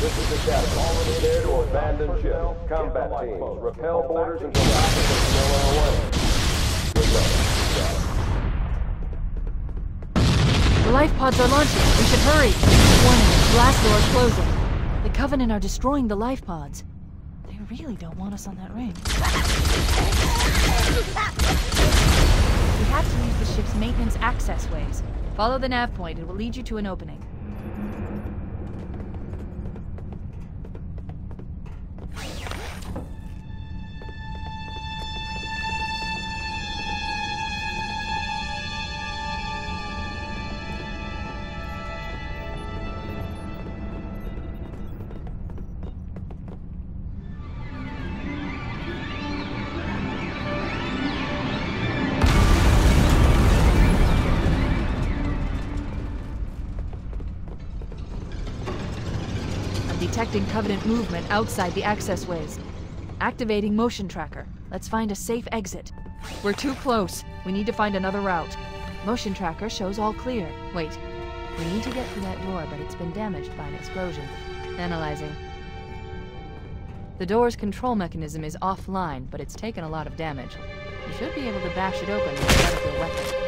this is the captain. Clear to abandon ship. Combat teams, repel boarders until occupants are still on the way. Good luck. The life pods are launching. We should hurry. Warning, blast door is closing. The Covenant are destroying the life pods. They really don't want us on that ring. We have to use the ship's maintenance access ways. Follow the nav point. It will lead you to an opening. Detecting Covenant movement outside the access ways. Activating motion tracker. Let's find a safe exit. We're too close. We need to find another route. Motion tracker shows all clear. Wait. We need to get through that door, but it's been damaged by an explosion. Analyzing. The door's control mechanism is offline, but it's taken a lot of damage. You should be able to bash it open with your weapon.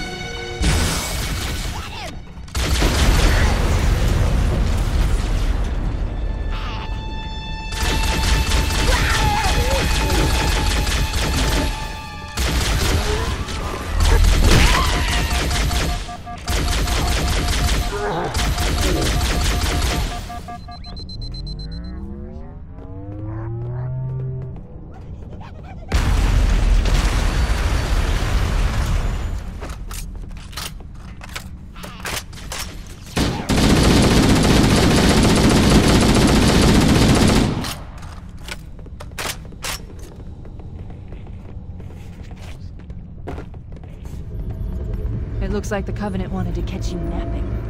It looks like the Covenant wanted to catch you napping.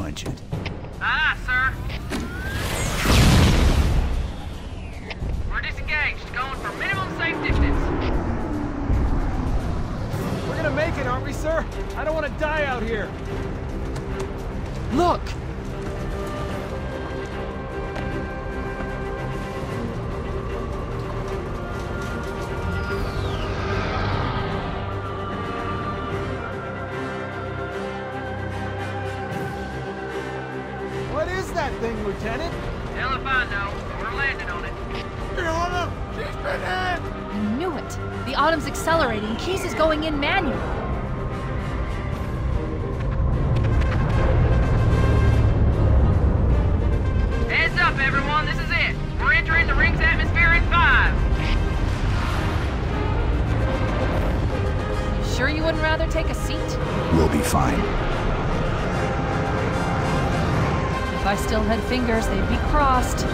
Punch it. Aye, sir. We're disengaged, going for minimum safe distance. We're gonna make it, aren't we, sir? I don't want to die out here. Look! Lieutenant? Hell if I know. We're landing on it. Fiona! She's been hit! I knew it. The Autumn's accelerating. Keyes is going in manual. Heads up, everyone. This is it. We're entering the ring's atmosphere in five. You sure you wouldn't rather take a seat? We'll be fine. I still had fingers, they'd be crossed.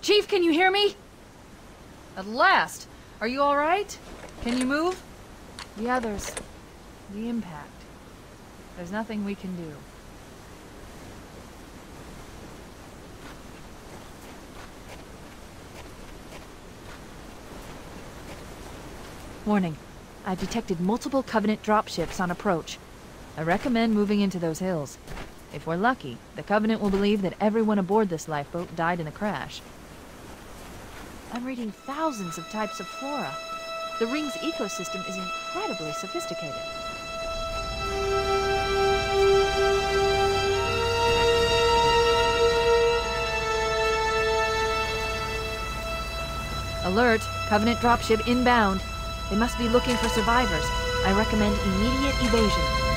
Chief, can you hear me? At last. Are you all right? Can you move? The others. The impact. There's nothing we can do. Warning. I've detected multiple Covenant dropships on approach. I recommend moving into those hills. If we're lucky, the Covenant will believe that everyone aboard this lifeboat died in the crash. I'm reading thousands of types of flora. The ring's ecosystem is incredibly sophisticated. Alert! Covenant dropship inbound. They must be looking for survivors. I recommend immediate evasion.